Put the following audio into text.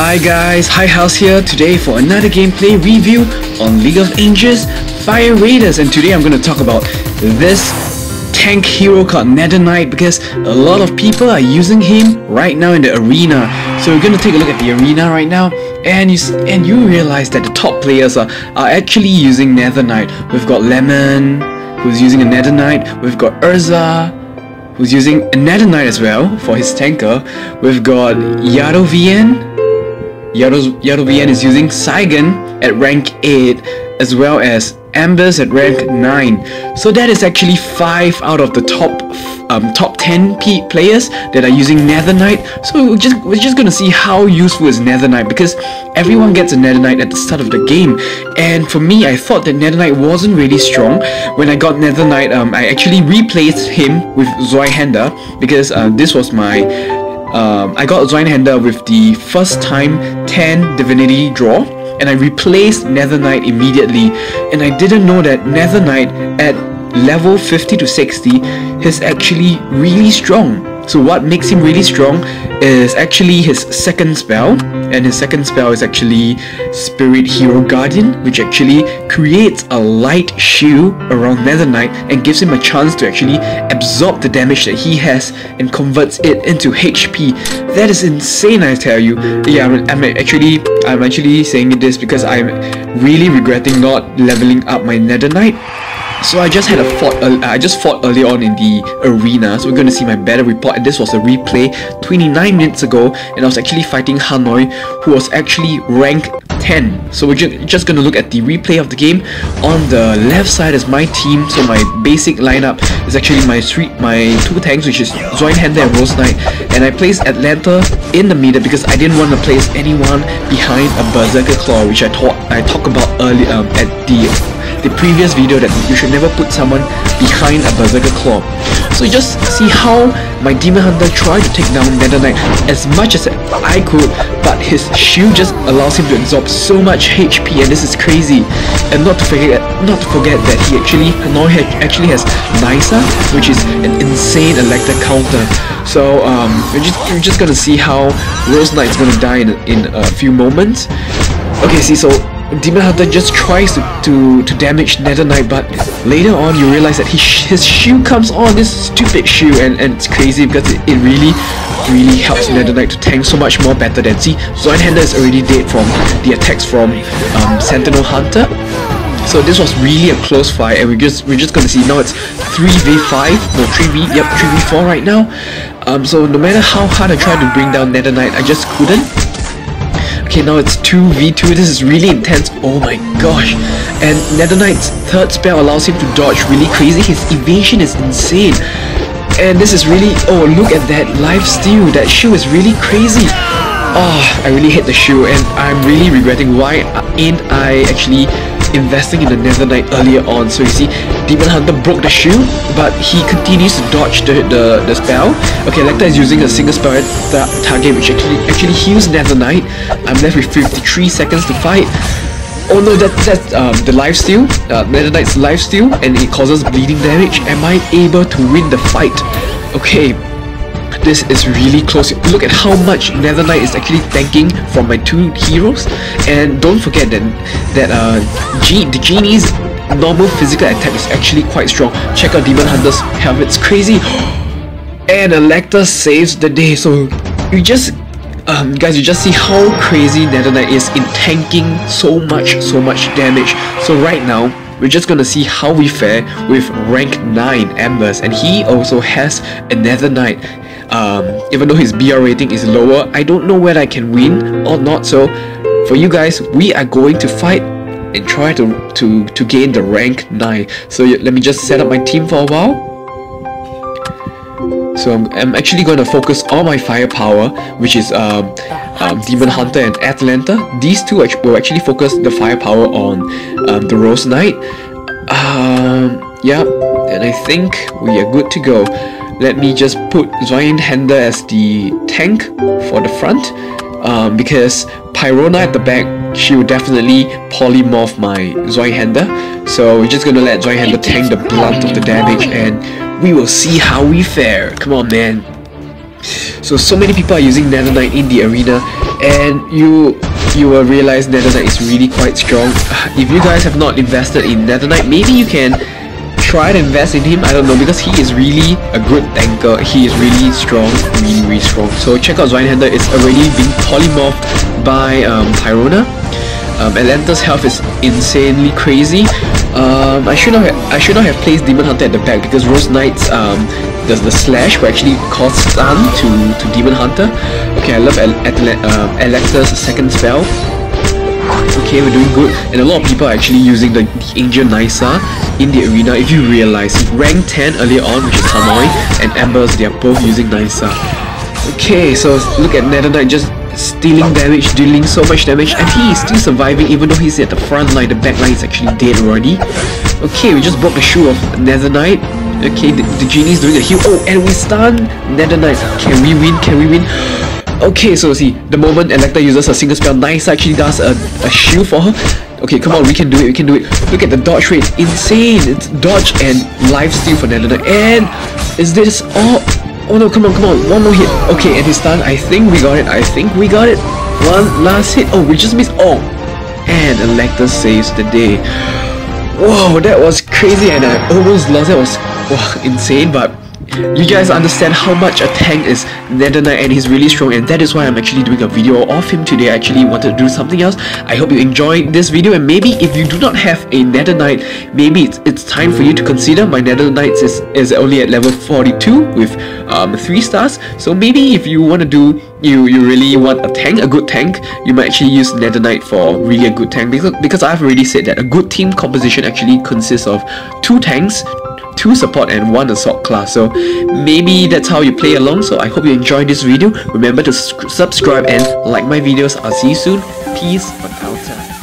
Hi guys, Hihaos here today for another gameplay review on League of Angels Fire Raiders and today I'm going to talk about this tank hero called Nether Knight because a lot of people are using him right now in the arena. So we're going to take a look at the arena right now and you and you realize that the top players are, are actually using Nether Knight. We've got Lemon who's using a Nether Knight, we've got Urza who's using a Nether Knight as well for his tanker. We've got Yadovian Yadovian is using Saigon at rank 8 as well as Ambers at rank 9. So that is actually 5 out of the top um, top 10 P players that are using Nether Knight. So we're just, we're just gonna see how useful is Nether Knight because everyone gets a Nether Knight at the start of the game. And for me, I thought that Nether Knight wasn't really strong. When I got Nether Knight, um, I actually replaced him with Zweihander because uh, this was my um, I got Zweihander with the first time 10 Divinity draw and I replaced Nether Knight immediately and I didn't know that Nether Knight at level 50 to 60 is actually really strong. So what makes him really strong is actually his second spell and his second spell is actually Spirit Hero Guardian which actually creates a light shield around Nether Knight and gives him a chance to actually absorb the damage that he has and converts it into HP. That is insane I tell you. Yeah, I'm, actually I'm actually saying this because I'm really regretting not leveling up my Nether Knight so I just had a fought. Uh, I just fought early on in the arena. So we're gonna see my battle report, and this was a replay 29 minutes ago, and I was actually fighting Hanoi, who was actually rank 10. So we're ju just gonna look at the replay of the game. On the left side is my team. So my basic lineup is actually my three, my two tanks, which is Zweihander and Rose Knight, and I placed Atlanta in the middle because I didn't want to place anyone behind a Berserker Claw, which I thought I talked about early um, at the the previous video that you should never put someone behind a Berserker Claw. So you just see how my Demon Hunter tried to take down Nether Knight as much as I could, but his shield just allows him to absorb so much HP and this is crazy. And not to forget not to forget that he actually Hanoi actually has Nisa, which is an insane Elector counter. So um, we're just, we're just gonna see how Rose Knight's gonna die in, in a few moments. Okay, see, so Demon Hunter just tries to, to, to damage Nether Knight, but later on you realize that he his shoe comes on, this stupid shoe, and, and it's crazy because it, it really, really helps Nether Knight to tank so much more better than see. Zweihander is already dead from the attacks from um, Sentinel Hunter. So this was really a close fight, and we just we're just gonna see now it's 3v5, no 3v, yep 3v4 right now. Um, so no matter how hard I tried to bring down Nether Knight, I just couldn't. Okay, now it's 2v2. This is really intense. Oh my gosh. And Nether Knight's third spell allows him to dodge really crazy. His evasion is insane. And this is really... Oh, look at that life steal. That shoe is really crazy. Oh, I really hate the shoe and I'm really regretting why ain't I actually investing in the Nether Knight earlier on. So you see, Demon Hunter broke the shield, but he continues to dodge the, the, the spell. Okay, Lecter is using a single spell target which actually actually heals Nether Knight. I'm left with 53 seconds to fight. Oh no, that, that's um, the life steal, uh, Nether Knight's life steal, and it causes bleeding damage. Am I able to win the fight? Okay, this is really close. Look at how much Nether Knight is actually tanking from my two heroes. And don't forget that that uh, G the Genie's normal physical attack is actually quite strong. Check out Demon Hunter's health, it's crazy. And Elector saves the day. So you just um, guys, you just see how crazy Nether Knight is in tanking so much, so much damage. So right now, we're just gonna see how we fare with rank 9 Ambers and he also has a Nether Knight um, even though his BR rating is lower, I don't know whether I can win or not. So for you guys, we are going to fight and try to, to, to gain the rank 9. So let me just set up my team for a while. So I'm, I'm actually going to focus all my firepower, which is um, um, Demon Hunter and Atlanta. These two will actually focus the firepower on um, the Rose Knight. Um, yeah, and I think we are good to go. Let me just put Zweihander as the tank for the front um, because Pyrona at the back, she will definitely polymorph my Zweihander. So we're just gonna let Zweihander tank the blunt of the damage and we will see how we fare. Come on, man. So so many people are using Knight in the arena, and you you will realize Nether Knight is really quite strong. If you guys have not invested in Nether Knight, maybe you can try to invest in him. I don't know because he is really a good tanker. He is really strong, really really strong. So check out Zweihander. It's already been polymorphed by um, Pyrona. Um, Atlanta's health is insanely crazy. Um, I should not have, I should not have placed Demon Hunter at the back because Rose Knight's um, the, the slash will actually cause stun to, to Demon Hunter. Okay, I love Al uh, Electa's second spell. Okay, we're doing good. And a lot of people are actually using the, the Angel Nisa in the arena. If you realize, rank 10 earlier on, which is Hamoi and Embers, they are both using Nisa. Okay, so look at Nether Knight just stealing damage, dealing so much damage, and he is still surviving even though he's at the front line, the back line is actually dead already. Okay, we just broke the shoe of Nether Knight. Okay, the, the is doing a heal. Oh, and we stun Nether Knight. Can we win? Can we win? Okay, so see, the moment Electa uses a single spell, Nisa actually does a, a shield for her. Okay, come on, we can do it, we can do it. Look at the dodge rate, insane! It's dodge and life steal for Knight. And is this all? Oh no, come on, come on. One more hit. Okay, and he's done. I think we got it. I think we got it. One last hit. Oh, we just missed. Oh. And Electa saves the day. Whoa, that was crazy and I almost lost. That was wow, insane, but you guys understand how much a tank is Nether and he's really strong and that is why I'm actually doing a video of him today. I actually wanted to do something else. I hope you enjoyed this video and maybe if you do not have a Nether Knight, maybe it's, it's time for you to consider. My Nether Knight is, is only at level 42 with um, 3 stars. So maybe if you want to do, you, you really want a tank, a good tank, you might actually use Nether Knight for really a good tank because, because I've already said that a good team composition actually consists of 2 tanks, two support and one assault class. So maybe that's how you play along. So I hope you enjoyed this video. Remember to subscribe and like my videos. I'll see you soon. Peace. On outside